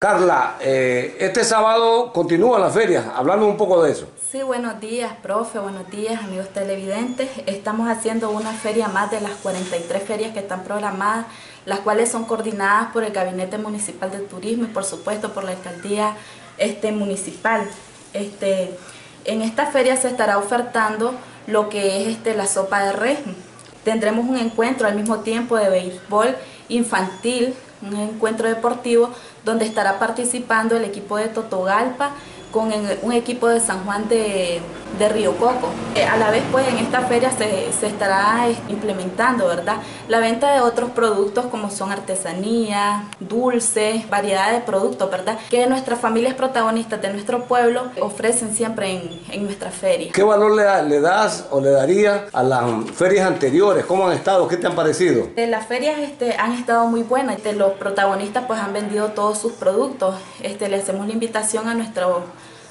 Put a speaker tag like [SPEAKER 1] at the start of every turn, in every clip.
[SPEAKER 1] Carla, eh, este sábado continúa la feria, hablando un poco de eso.
[SPEAKER 2] Sí, buenos días, profe, buenos días, amigos televidentes. Estamos haciendo una feria más de las 43 ferias que están programadas, las cuales son coordinadas por el Gabinete Municipal de Turismo y por supuesto por la Alcaldía este, Municipal. Este, en esta feria se estará ofertando lo que es este, la sopa de res. Tendremos un encuentro al mismo tiempo de béisbol infantil, un encuentro deportivo donde estará participando el equipo de Totogalpa con un equipo de San Juan de, Río Coco. Eh, a la vez, pues en esta feria se, estará implementando, ¿verdad? La venta de otros productos como son artesanía, dulces, variedad de productos, ¿verdad? Que nuestras familias protagonistas de nuestro pueblo ofrecen siempre en, en nuestra feria.
[SPEAKER 1] ¿Qué valor le, das o le darías a las ferias anteriores? ¿Cómo han estado? ¿Qué te han parecido?
[SPEAKER 2] Eh, las ferias este, han estado muy buenas. Este, los protagonistas pues han vendido todos sus productos. Este, le hacemos la invitación a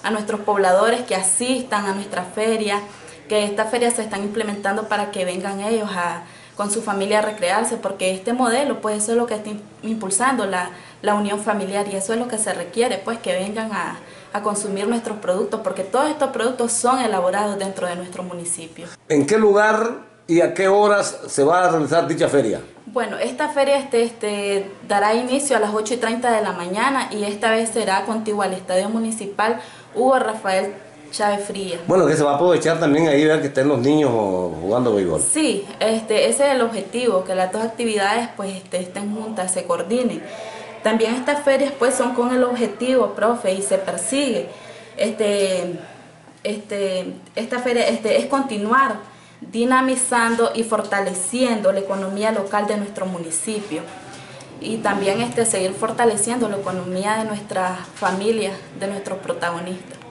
[SPEAKER 2] a nuestros pobladores que asistan a nuestra feria, que estas ferias se están implementando para que vengan ellos a, con su familia a recrearse, porque este modelo, pues eso es lo que está impulsando la, unión familiar y eso es lo que se requiere, pues que vengan a, a consumir nuestros productos, porque todos estos productos son elaborados dentro de nuestro municipio.
[SPEAKER 1] ¿En qué lugar y a qué horas se va a realizar dicha feria?
[SPEAKER 2] Bueno, esta feria este, este, dará inicio a las 8 y 30 de la mañana y esta vez será contigua al Estadio Municipal Hugo Rafael Chávez Fría.
[SPEAKER 1] Bueno, que se va a aprovechar también ahí ver que estén los niños jugando béisbol.
[SPEAKER 2] Sí, este, ese es el objetivo, que las dos actividades pues este, estén juntas, se coordinen. También estas ferias pues son con el objetivo, profe, y se persigue. Este, este, esta feria este, es continuar dinamizando y fortaleciendo la economía local de nuestro municipio y también este, seguir fortaleciendo la economía de nuestras familias, de nuestros protagonistas.